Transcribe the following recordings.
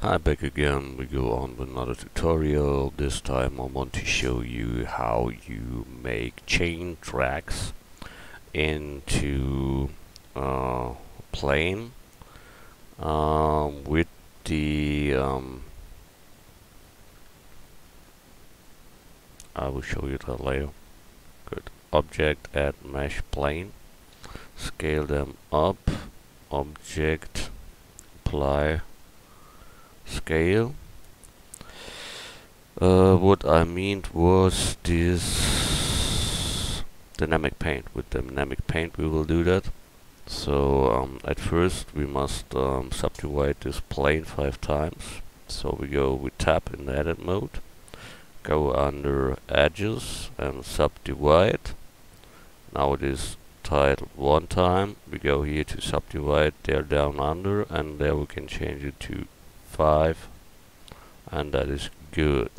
Hi, back again. We go on with another tutorial. This time I want to show you how you make chain tracks into uh, plane um, with the um, I will show you that later. Good. Object add mesh plane. Scale them up. Object apply scale. Uh, what I meant was this dynamic paint. With the dynamic paint we will do that. So um, at first we must um, subdivide this plane five times. So we go we tab in the edit mode, go under edges and subdivide. Now it is titled one time. We go here to subdivide there down under and there we can change it to 5 and that is good.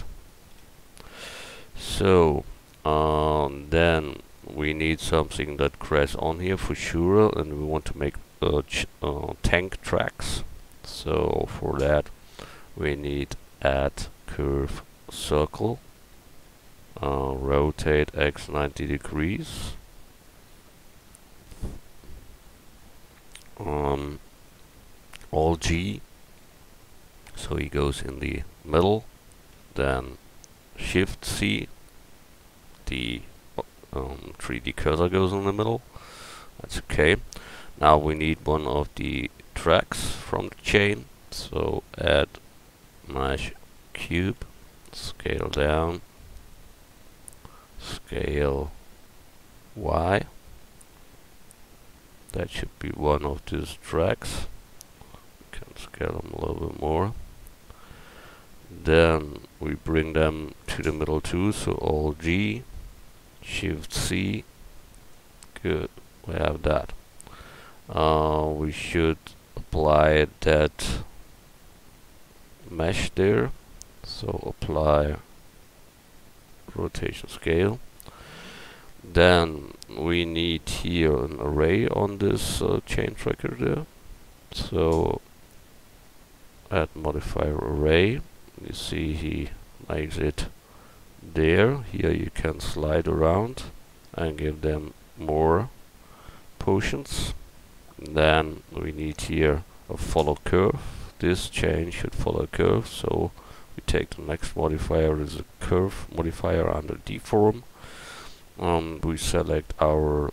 So um, then we need something that crashes on here for sure and we want to make uh, uh, tank tracks. So for that we need add curve circle uh, rotate x 90 degrees. Um, all G so he goes in the middle then shift C the um, 3D cursor goes in the middle. That's okay. Now we need one of the tracks from the chain. So add mesh cube scale down scale Y. That should be one of these tracks. Can scale them a little bit more then we bring them to the middle too, so all G, Shift C, good, we have that. Uh, we should apply that mesh there, so apply rotation scale. Then we need here an array on this uh, chain tracker there, so add modifier array you see he makes it there. Here you can slide around and give them more potions. Then we need here a follow curve. This chain should follow curve so we take the next modifier is a curve modifier under deform. Um, we select our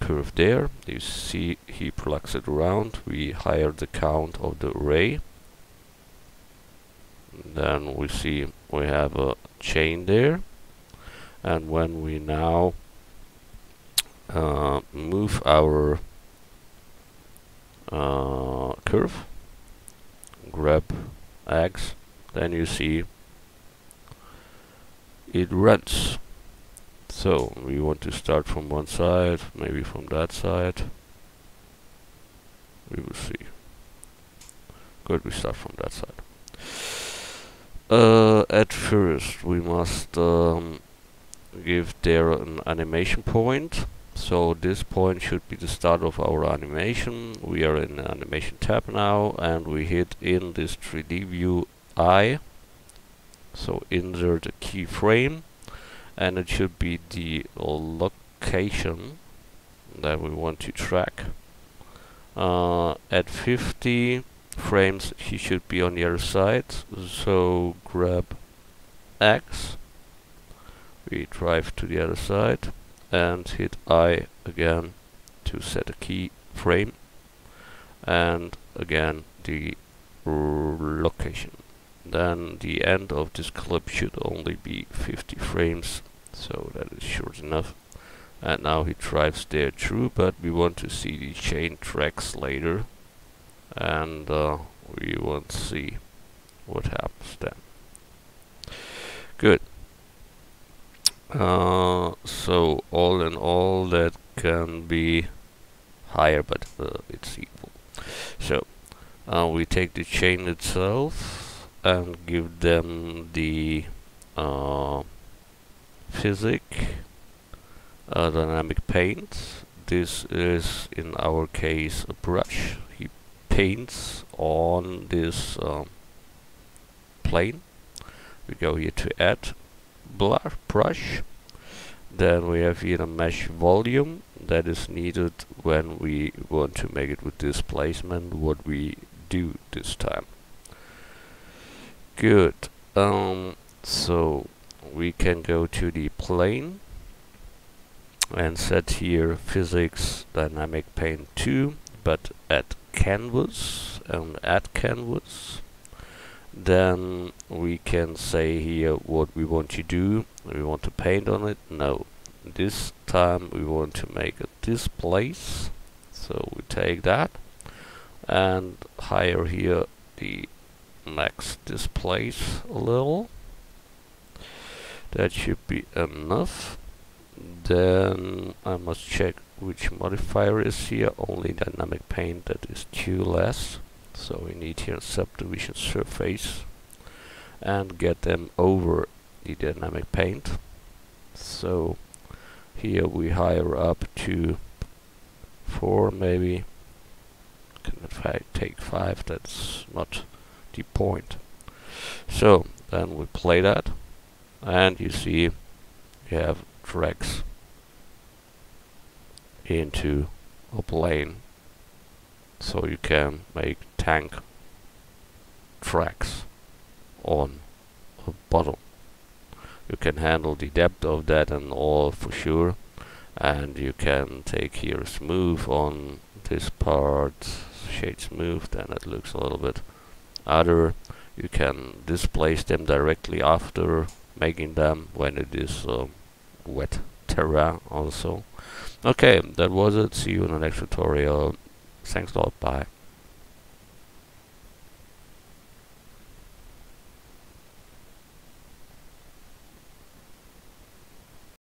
curve there. You see he plugs it around. We higher the count of the array then we see we have a chain there. And when we now uh, move our uh, curve grab X then you see it runs. So we want to start from one side maybe from that side. We will see. Good we start from that side uh, at first we must um, give there an animation point. So this point should be the start of our animation. We are in the animation tab now and we hit in this 3D view I. So insert a keyframe and it should be the location that we want to track. Uh, at 50 frames he should be on the other side. So grab X. We drive to the other side and hit I again to set a key frame and again the location. Then the end of this clip should only be 50 frames so that is short enough. And now he drives there through but we want to see the chain tracks later and uh, we will see what happens then. Good. Uh, so all in all that can be higher but uh, it's equal. So uh, we take the chain itself and give them the uh, physic uh, dynamic paint. This is in our case a brush paints on this um, plane. We go here to add blur brush. Then we have here the mesh volume that is needed when we want to make it with displacement what we do this time. Good. Um, so we can go to the plane and set here physics dynamic paint 2 but at canvas and add canvas. Then we can say here what we want to do. We want to paint on it. No this time we want to make a displace so we take that and higher here the max displace a little. That should be enough. Then I must check which modifier is here only dynamic paint that is two less. So we need here subdivision surface and get them over the dynamic paint. So here we higher up to 4 maybe. Can in fact take 5 that's not the point. So then we play that. And you see you have tracks into a plane so you can make tank tracks on a bottle. You can handle the depth of that and all for sure and you can take here smooth on this part shade smooth then it looks a little bit other you can displace them directly after making them when it is uh, wet terrain also okay that was it. See you in the next tutorial. Thanks a lot. Bye